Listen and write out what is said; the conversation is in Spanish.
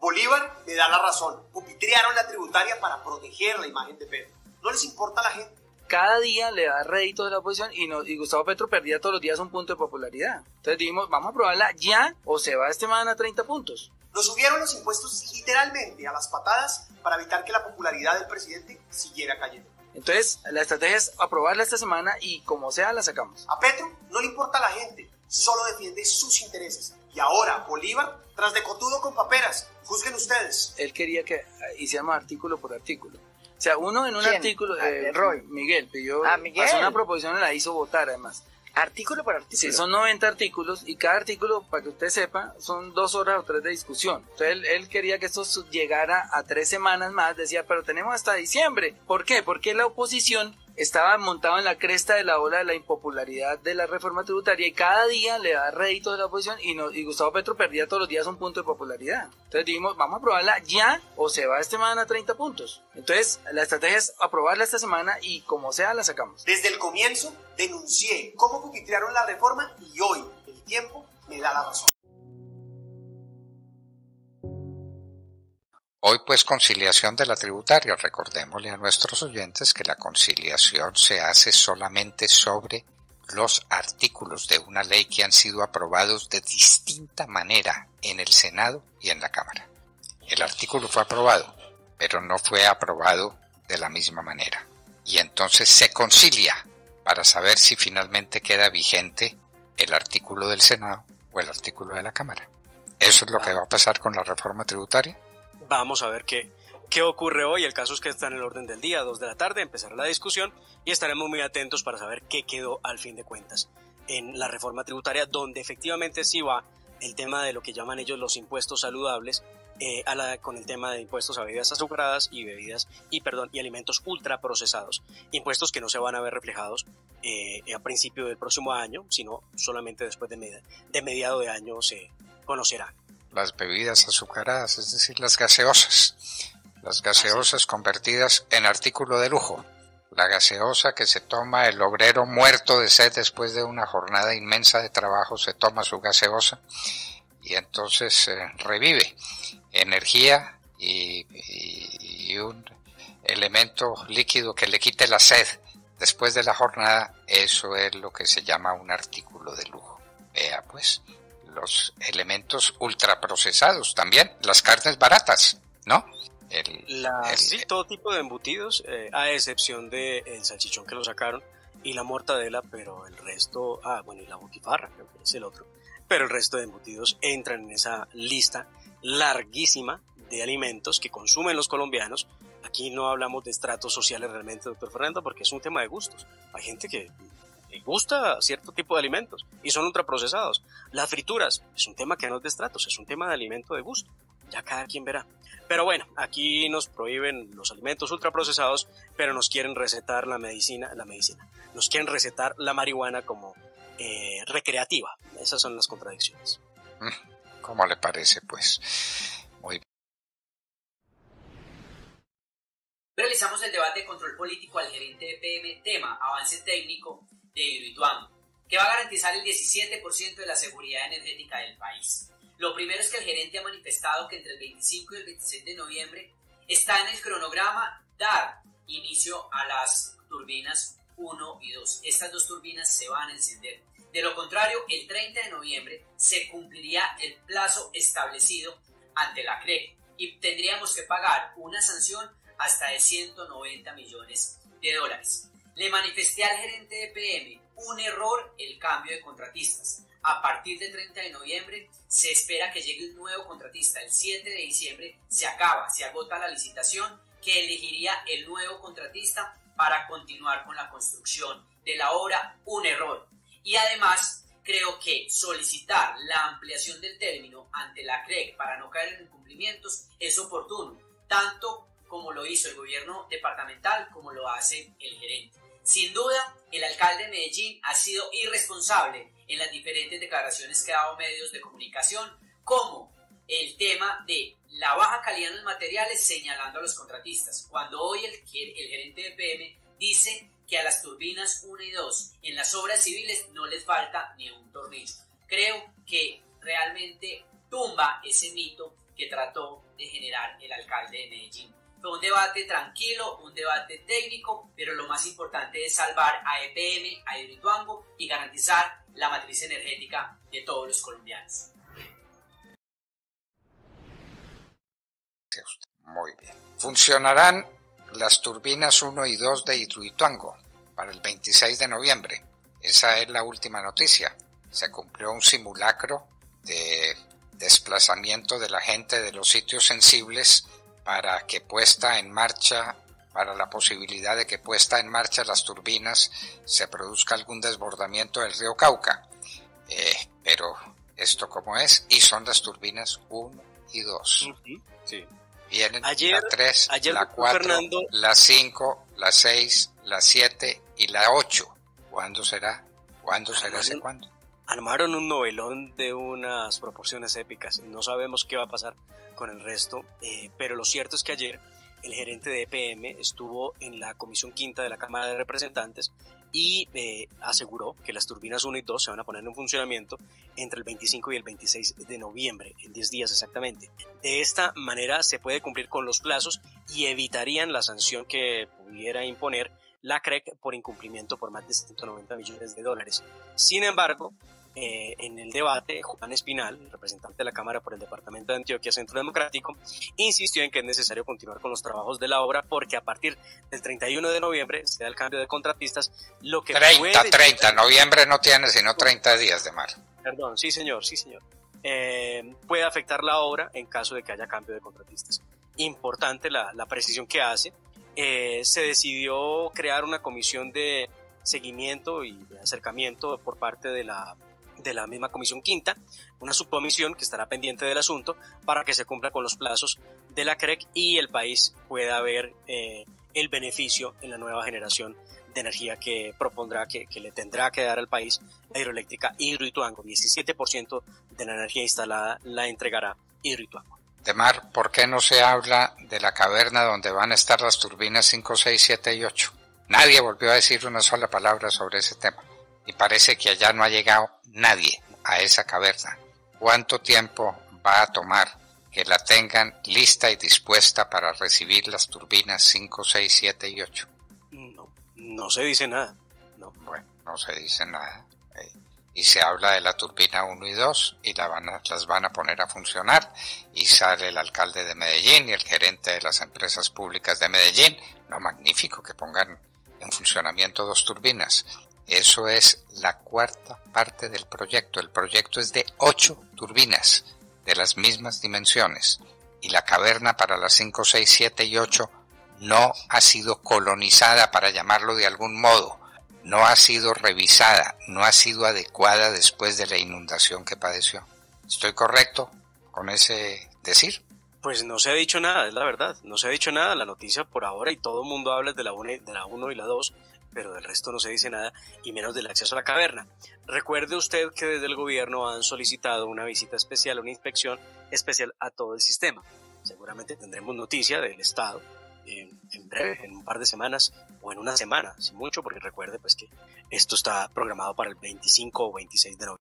Bolívar le da la razón. Pupitrearon la tributaria para proteger la imagen de Petro. No les importa a la gente. Cada día le da rédito de la oposición y, no, y Gustavo Petro perdía todos los días un punto de popularidad. Entonces dijimos, vamos a aprobarla ya o se va este man a 30 puntos. Nos subieron los impuestos literalmente a las patadas para evitar que la popularidad del presidente siguiera cayendo. Entonces, la estrategia es aprobarla esta semana y como sea la sacamos. A Petro no le importa a la gente, solo defiende sus intereses. Y ahora, Bolívar, tras de cotudo con paperas, juzguen ustedes. Él quería que hiciéramos artículo por artículo. O sea, uno en un ¿Quién? artículo, Ah, eh, Roy. Miguel pidió, Ah, Miguel. pasó una proposición y la hizo votar además. Artículo por artículo. Sí, son 90 artículos y cada artículo, para que usted sepa, son dos horas o tres de discusión. Entonces él, él quería que esto llegara a tres semanas más, decía, pero tenemos hasta diciembre. ¿Por qué? Porque la oposición estaba montado en la cresta de la ola de la impopularidad de la reforma tributaria y cada día le da rédito de la oposición y, no, y Gustavo Petro perdía todos los días un punto de popularidad. Entonces dijimos, vamos a aprobarla ya o se va este man a 30 puntos. Entonces la estrategia es aprobarla esta semana y como sea la sacamos. Desde el comienzo denuncié cómo pupitrearon la reforma y hoy el tiempo me da la razón. Hoy pues conciliación de la tributaria. Recordémosle a nuestros oyentes que la conciliación se hace solamente sobre los artículos de una ley que han sido aprobados de distinta manera en el Senado y en la Cámara. El artículo fue aprobado, pero no fue aprobado de la misma manera. Y entonces se concilia para saber si finalmente queda vigente el artículo del Senado o el artículo de la Cámara. Eso es lo que va a pasar con la reforma tributaria. Vamos a ver qué, qué ocurre hoy. El caso es que está en el orden del día, 2 de la tarde, empezará la discusión y estaremos muy atentos para saber qué quedó al fin de cuentas en la reforma tributaria, donde efectivamente sí va el tema de lo que llaman ellos los impuestos saludables, eh, con el tema de impuestos a bebidas azucaradas y bebidas y perdón y alimentos ultraprocesados, impuestos que no se van a ver reflejados eh, a principio del próximo año, sino solamente después de, med- de mediado de año se conocerá. Las bebidas azucaradas, es decir, las gaseosas. Las gaseosas convertidas en artículo de lujo. La gaseosa que se toma el obrero muerto de sed después de una jornada inmensa de trabajo, se toma su gaseosa y entonces eh, revive energía y, y- y un elemento líquido que le quite la sed después de la jornada, eso es lo que se llama un artículo de lujo. Vea pues los elementos ultraprocesados también, las carnes baratas, ¿no? El, el- sí, todo tipo de embutidos, eh, a excepción del salchichón que lo sacaron y la mortadela, pero el resto, ah, bueno, y la botifarra, creo que es el otro, pero el resto de embutidos entran en esa lista larguísima de alimentos que consumen los colombianos. Aquí no hablamos de estratos sociales realmente, doctor Fernando, porque es un tema de gustos. Hay gente que gusta cierto tipo de alimentos y son ultraprocesados. Las frituras es un tema que no es de estratos, es un tema de alimento de gusto. Ya cada quien verá. Pero bueno, aquí nos prohíben los alimentos ultraprocesados, pero nos quieren recetar la medicina, la medicina, nos quieren recetar la marihuana como eh, recreativa. Esas son las contradicciones. ¿Cómo le parece, pues? Muy Realizamos el debate de control político al gerente de PM, tema avance técnico de Hidroituango, que va a garantizar el 17% de la seguridad energética del país. Lo primero es que el gerente ha manifestado que entre el 25 y el 26 de noviembre está en el cronograma dar inicio a las turbinas 1 y 2. Estas dos turbinas se van a encender. De lo contrario, el 30 de noviembre se cumpliría el plazo establecido ante la CRE y tendríamos que pagar una sanción hasta de 190 millones de dólares. Le manifesté al gerente de PM un error el cambio de contratistas. A partir del 30 de noviembre se espera que llegue un nuevo contratista. El 7 de diciembre se acaba, se agota la licitación que elegiría el nuevo contratista para continuar con la construcción de la obra. Un error. Y además creo que solicitar la ampliación del término ante la CREC para no caer en incumplimientos es oportuno, tanto como lo hizo el gobierno departamental como lo hace el gerente. Sin duda, el alcalde de Medellín ha sido irresponsable en las diferentes declaraciones que ha dado medios de comunicación, como el tema de la baja calidad en los materiales señalando a los contratistas, cuando hoy el, el gerente de PM dice que a las turbinas 1 y 2 en las obras civiles no les falta ni un tornillo. Creo que realmente tumba ese mito que trató de generar el alcalde de Medellín. Fue un debate tranquilo, un debate técnico, pero lo más importante es salvar a EPM, a Hidroituango y garantizar la matriz energética de todos los colombianos. Muy bien. Funcionarán las turbinas 1 y 2 de Hidroituango para el 26 de noviembre. Esa es la última noticia. Se cumplió un simulacro de desplazamiento de la gente de los sitios sensibles para que puesta en marcha, para la posibilidad de que puesta en marcha las turbinas se produzca algún desbordamiento del río Cauca. Eh, pero esto como es, y son las turbinas 1 y 2. Sí. Vienen ayer, la 3, la 4, la 5, la 6, la 7 y la 8. ¿Cuándo será? ¿Cuándo será ese cuándo? Armaron un novelón de unas proporciones épicas. No sabemos qué va a pasar con el resto, eh, pero lo cierto es que ayer el gerente de EPM estuvo en la Comisión Quinta de la Cámara de Representantes y eh, aseguró que las turbinas 1 y 2 se van a poner en funcionamiento entre el 25 y el 26 de noviembre, en 10 días exactamente. De esta manera se puede cumplir con los plazos y evitarían la sanción que pudiera imponer la CREC por incumplimiento por más de 190 millones de dólares. Sin embargo, eh, en el debate, Juan Espinal, representante de la Cámara por el Departamento de Antioquia Centro Democrático, insistió en que es necesario continuar con los trabajos de la obra porque a partir del 31 de noviembre se da el cambio de contratistas, lo que 30, 30, noviembre no tiene sino 30 días de mar. Perdón, sí señor, sí señor. Eh, puede afectar la obra en caso de que haya cambio de contratistas. Importante la, la precisión que hace. Eh, se decidió crear una comisión de seguimiento y de acercamiento por parte de la de la misma Comisión Quinta, una subcomisión que estará pendiente del asunto para que se cumpla con los plazos de la CREC y el país pueda ver eh, el beneficio en la nueva generación de energía que propondrá, que, le tendrá que dar al país la hidroeléctrica Hidroituango. 17% de la energía instalada la entregará Hidroituango. Demar, ¿por qué no se habla de la caverna donde van a estar las turbinas 5, 6, 7 y 8? Nadie volvió a decir una sola palabra sobre ese tema y parece que allá no ha llegado nadie a esa caverna. ¿Cuánto tiempo va a tomar que la tengan lista y dispuesta para recibir las turbinas 5, 6, 7 y 8? No, no se dice nada. No. Bueno, no se dice nada. Eh, y se habla de la turbina 1 y 2 y la van las van a poner a funcionar y sale el alcalde de Medellín y el gerente de las empresas públicas de Medellín. No, magnífico que pongan en funcionamiento dos turbinas. Eso es la cuarta parte del proyecto. El proyecto es de ocho turbinas de las mismas dimensiones y la caverna para las 5, 6, 7 y 8 no ha sido colonizada, para llamarlo de algún modo, no ha sido revisada, no ha sido adecuada después de la inundación que padeció. ¿Estoy correcto con ese decir? Pues no se ha dicho nada, es la verdad. No se ha dicho nada. La noticia por ahora y todo el mundo habla de la 1 de la uno y la 2 pero del resto no se dice nada y menos del acceso a la caverna. Recuerde usted que desde el gobierno han solicitado una visita especial, una inspección especial a todo el sistema. Seguramente tendremos noticia del Estado en, breve, en un par de semanas o en una semana, sin mucho, porque recuerde pues que esto está programado para el 25 o 26 de noviembre.